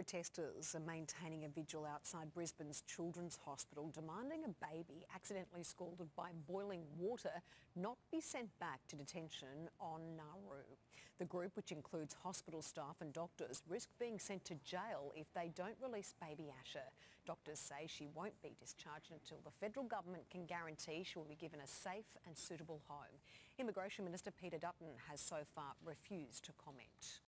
Protesters are maintaining a vigil outside Brisbane's Children's Hospital demanding a baby accidentally scalded by boiling water not be sent back to detention on Nauru. The group, which includes hospital staff and doctors, risk being sent to jail if they don't release baby Asha. Doctors say she won't be discharged until the federal government can guarantee she will be given a safe and suitable home. Immigration Minister Peter Dutton has so far refused to comment.